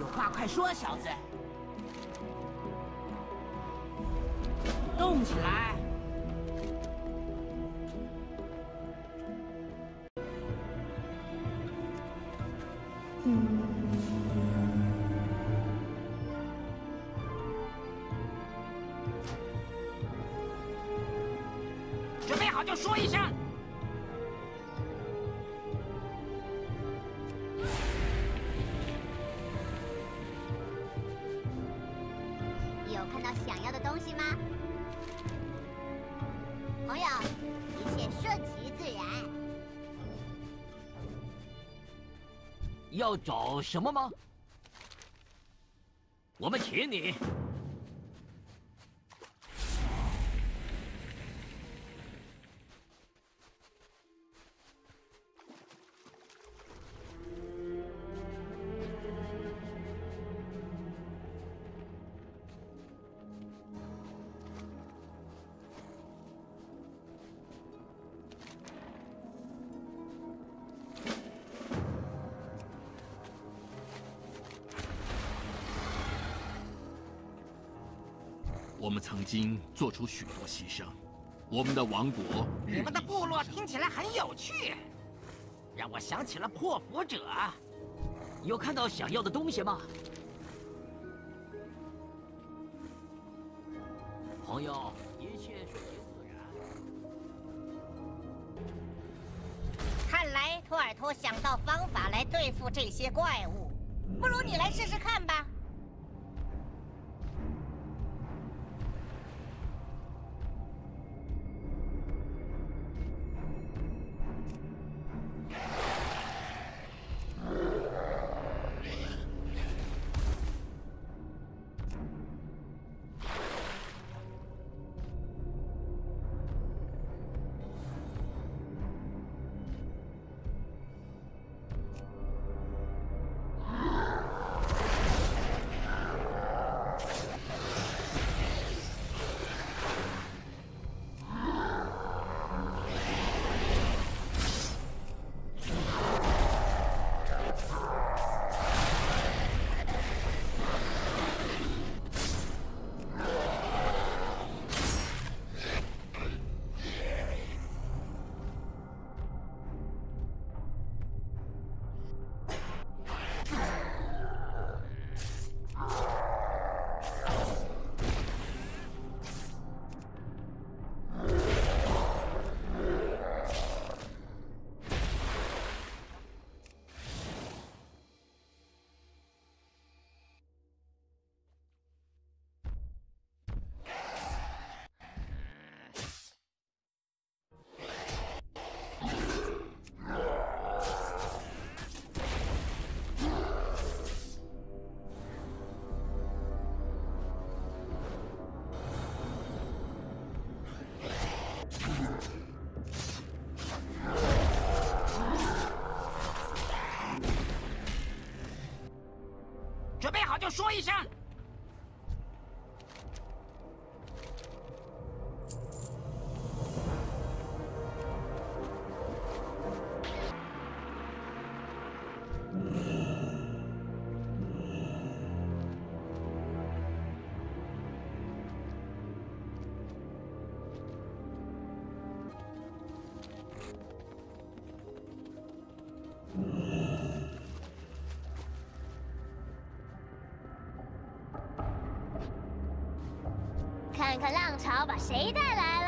有话快说，小子！动起来！找什么吗？我们请你。我们曾经做出许多牺牲，我们的王国你们的部落听起来很有趣，让我想起了破釜者。有看到想要的东西吗？朋友，一切顺其自然。看来托尔托想到方法来对付这些怪物，不如你来试试看吧。说一声。瞧把谁带来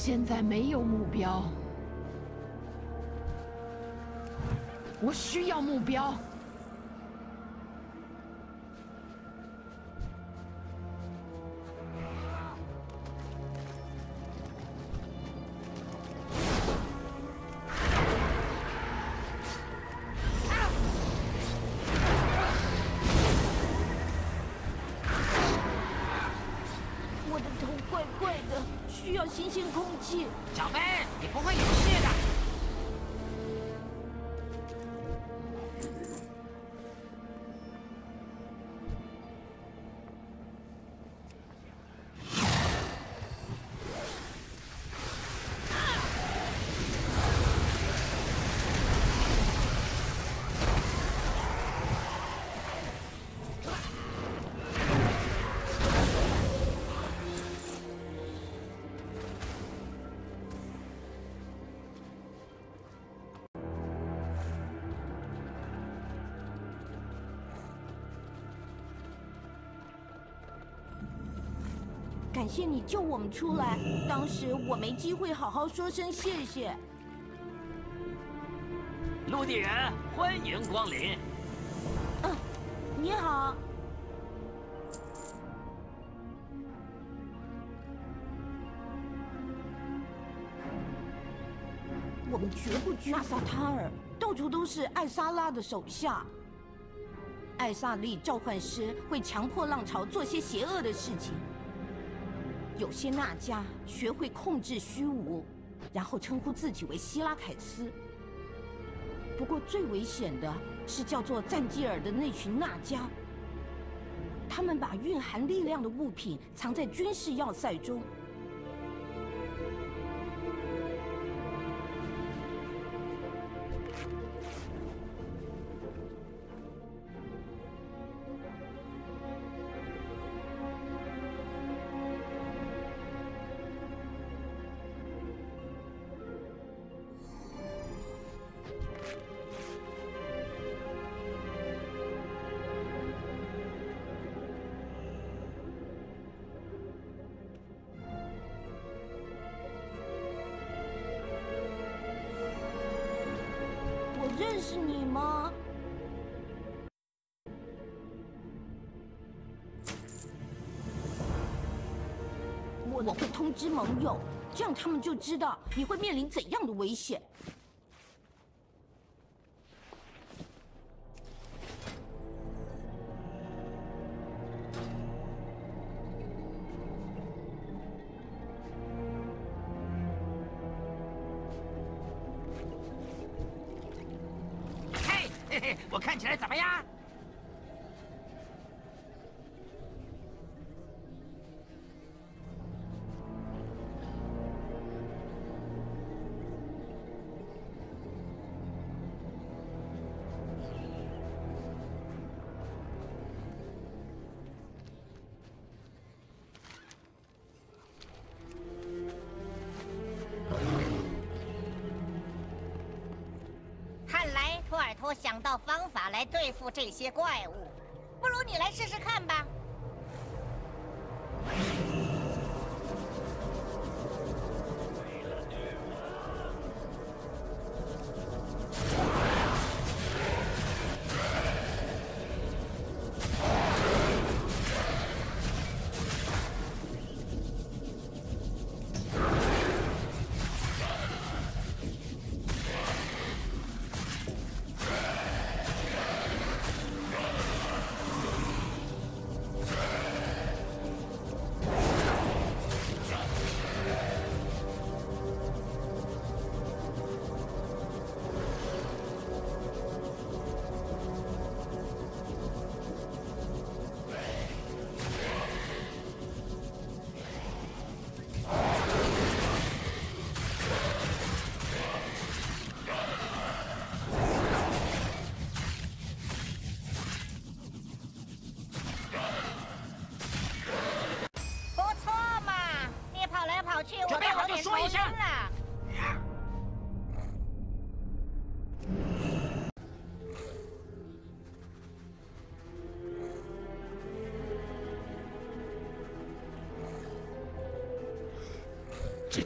现在没有目标，我需要目标。感谢你救我们出来，当时我没机会好好说声谢谢。陆地人，欢迎光临。嗯，你好。我们绝不拘纳萨塔尔，到处都是艾莎拉的手下。艾萨利召唤师会强迫浪潮做些邪恶的事情。有些纳迦学会控制虚无，然后称呼自己为希拉凯斯。不过最危险的是叫做赞吉尔的那群纳迦，他们把蕴含力量的物品藏在军事要塞中。他们就知道你会面临怎样的危险。嘿，嘿嘿，我看起来怎么样？这些怪物，不如你来试试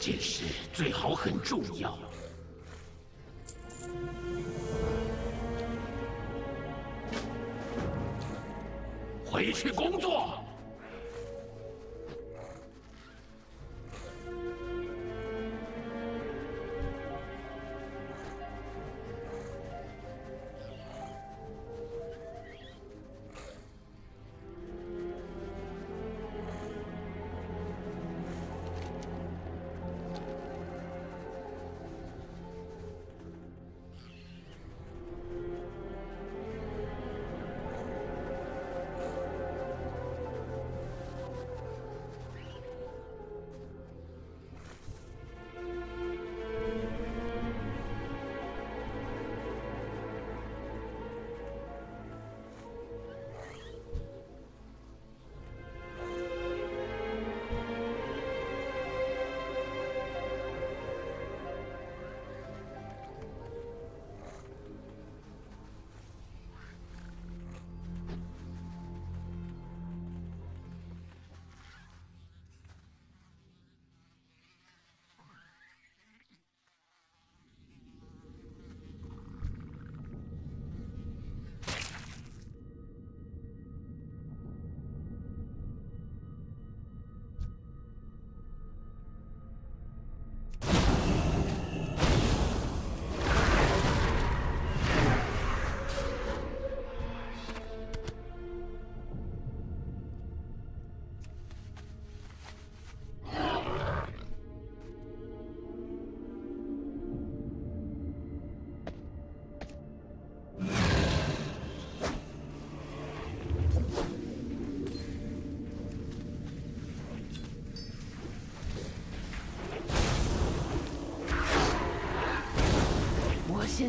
件事最好很重要。回去工作。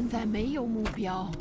现在没有目标。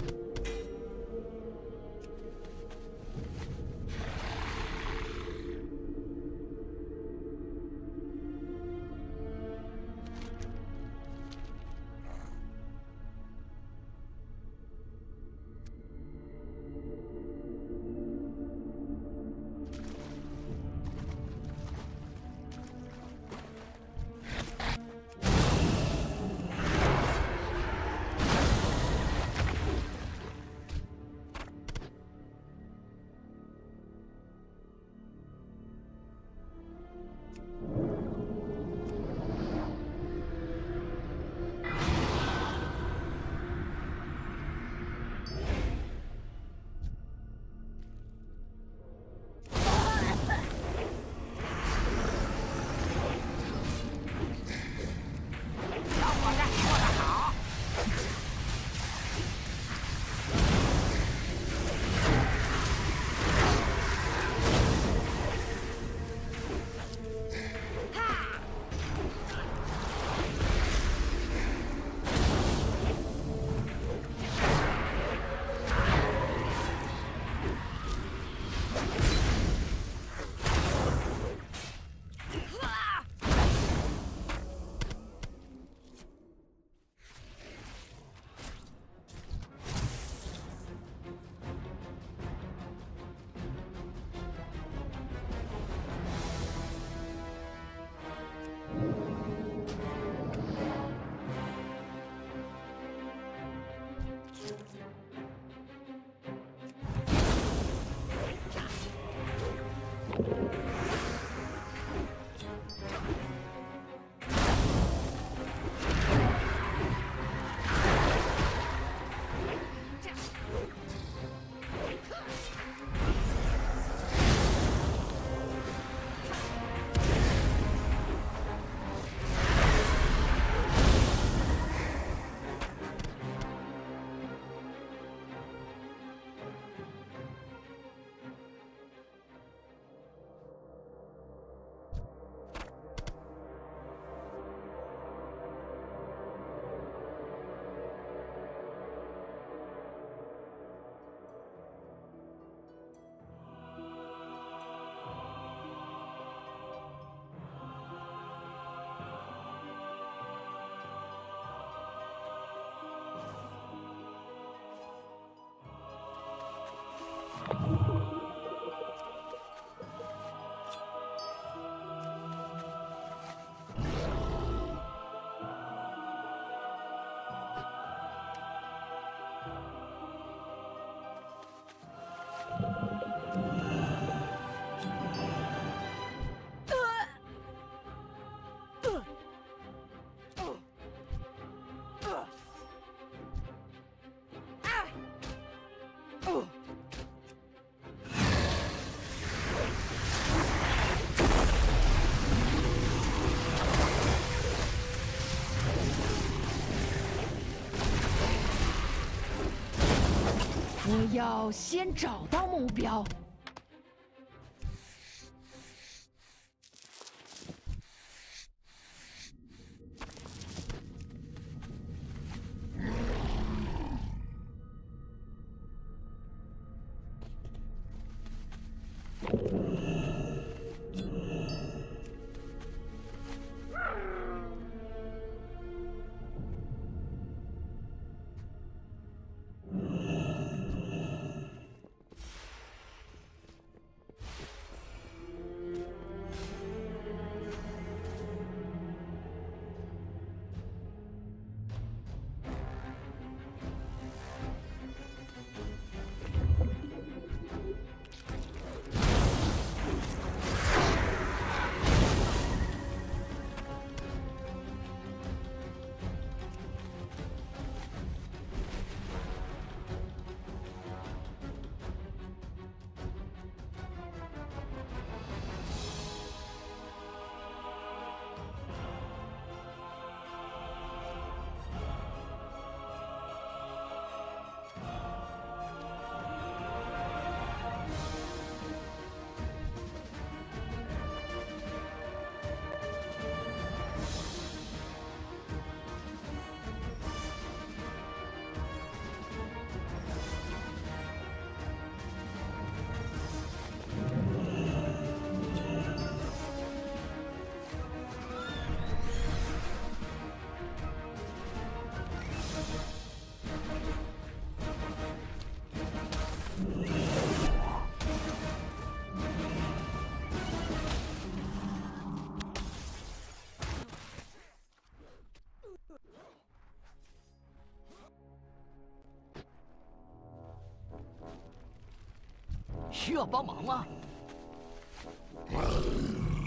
我要先找到目标。需要帮忙吗？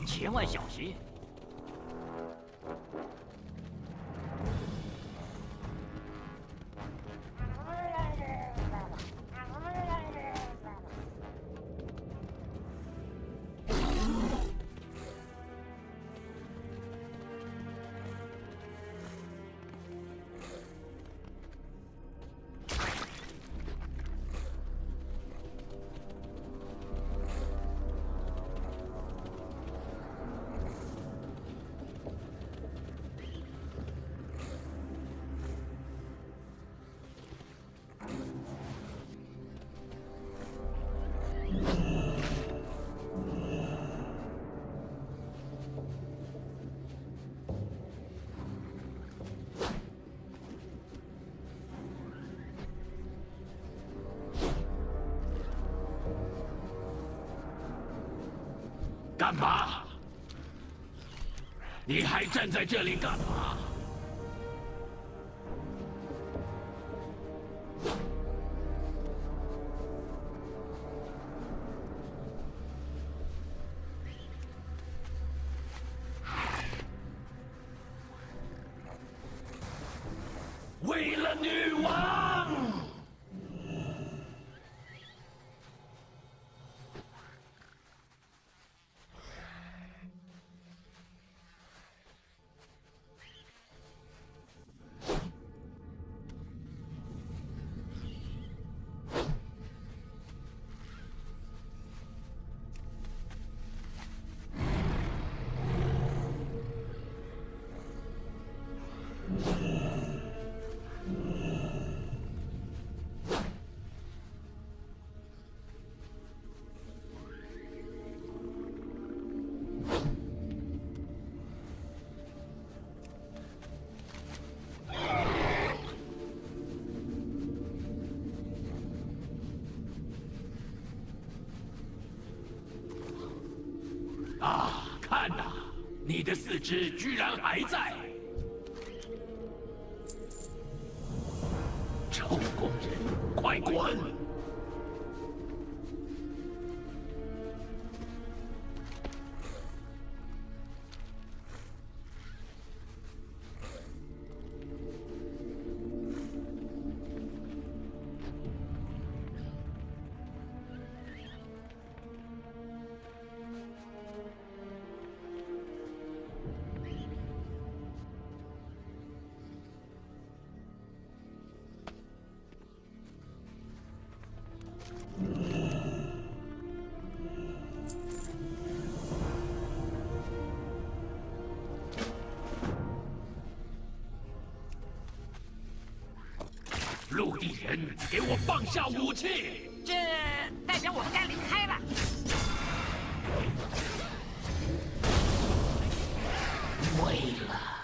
千万小心！你还站在这里干嘛？为了女王！啊，看呐，你的四肢居然还在！臭工人，快滚！这代表我们该离开了。为了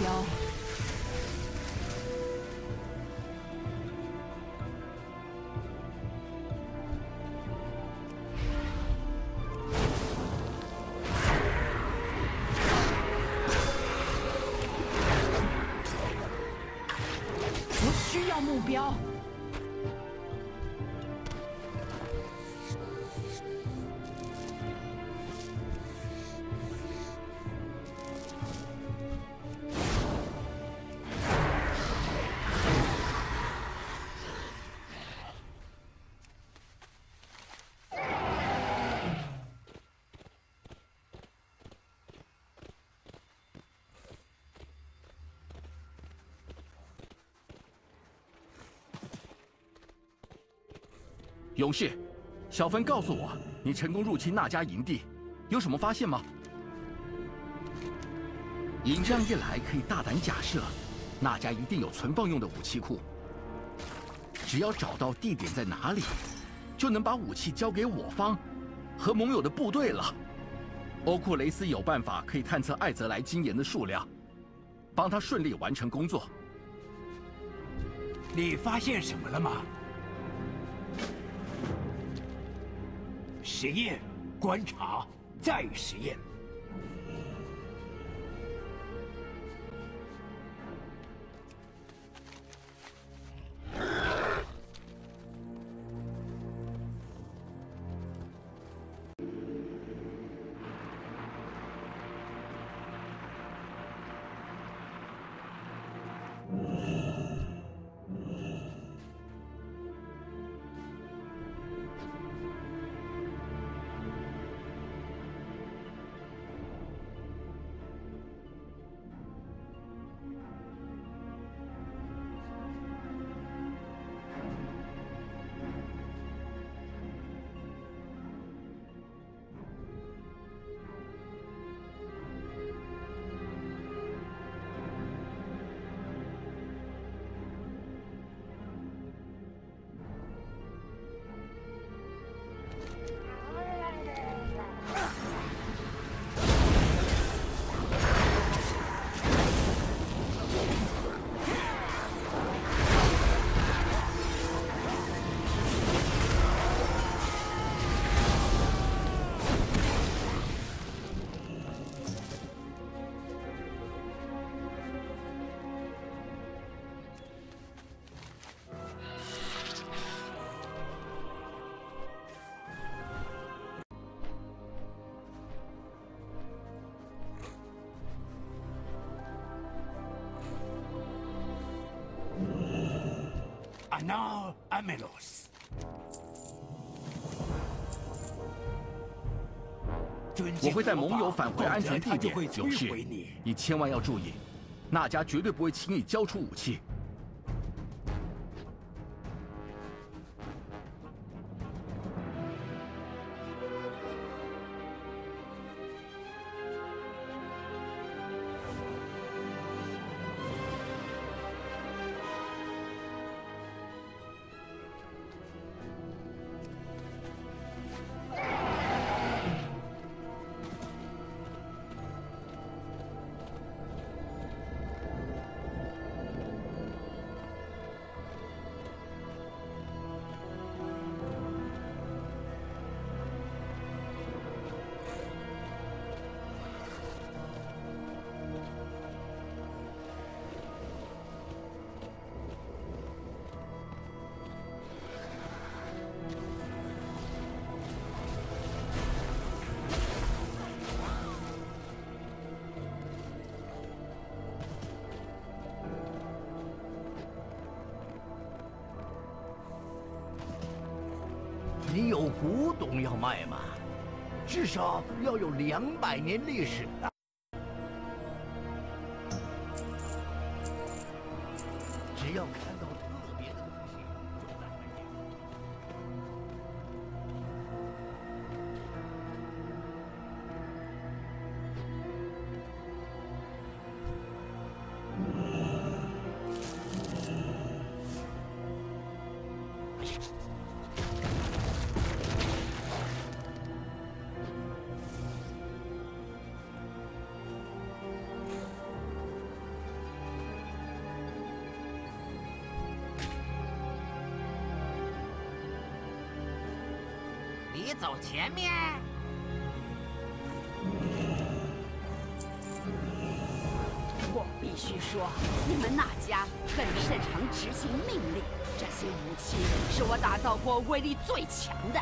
标。我需要目标。勇士，小芬告诉我，你成功入侵那家营地，有什么发现吗？营这样一来，可以大胆假设，那家一定有存放用的武器库。只要找到地点在哪里，就能把武器交给我方和盟友的部队了。欧库雷斯有办法可以探测艾泽莱金岩的数量，帮他顺利完成工作。你发现什么了吗？实验、观察、再实验。Anal Amelos。我会带盟友返回安全地点，勇士，你。你千万要注意，那家绝对不会轻易交出武器。你有古董要卖吗？至少要有两百年历史的。据说，你们那家很擅长执行命令。这些武器是我打造过威力最强的。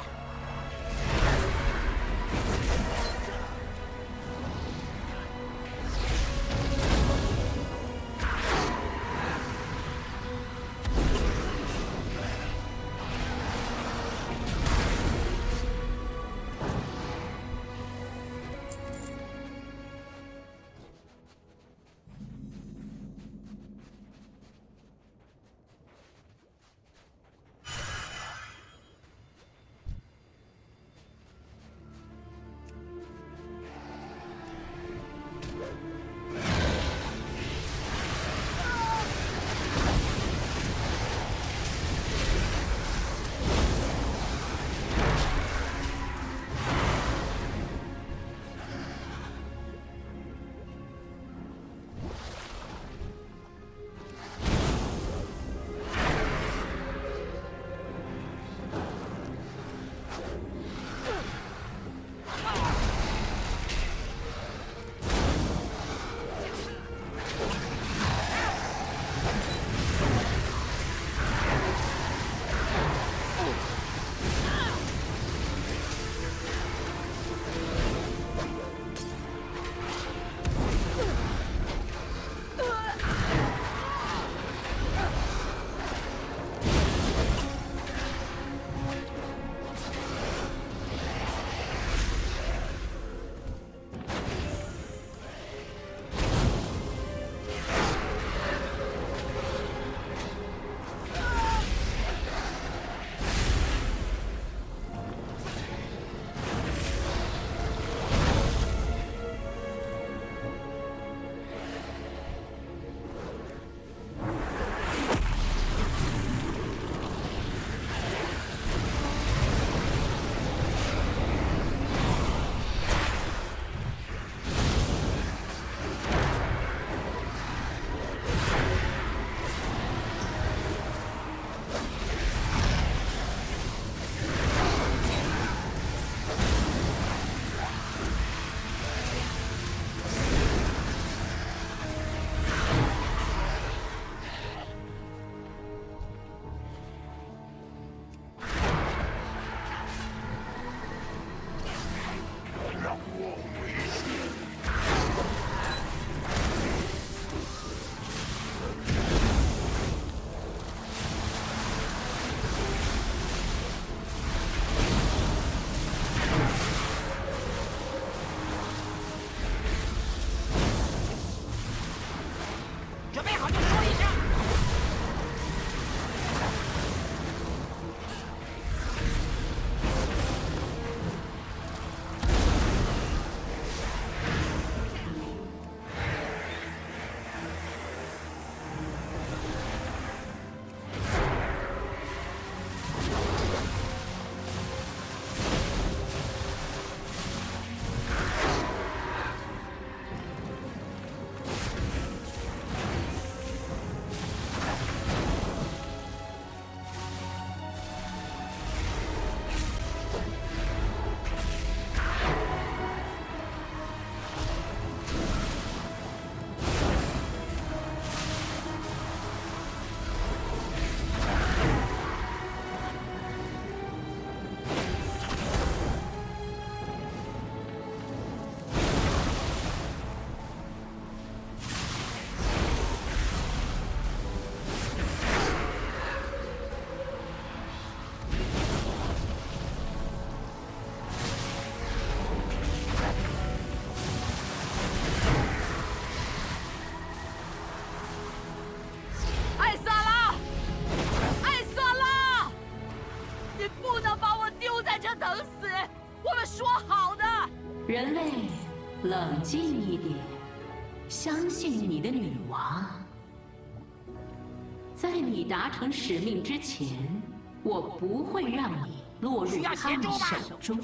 人类，冷静一点，相信你的女王。在你达成使命之前，我不会让你落入他们手中。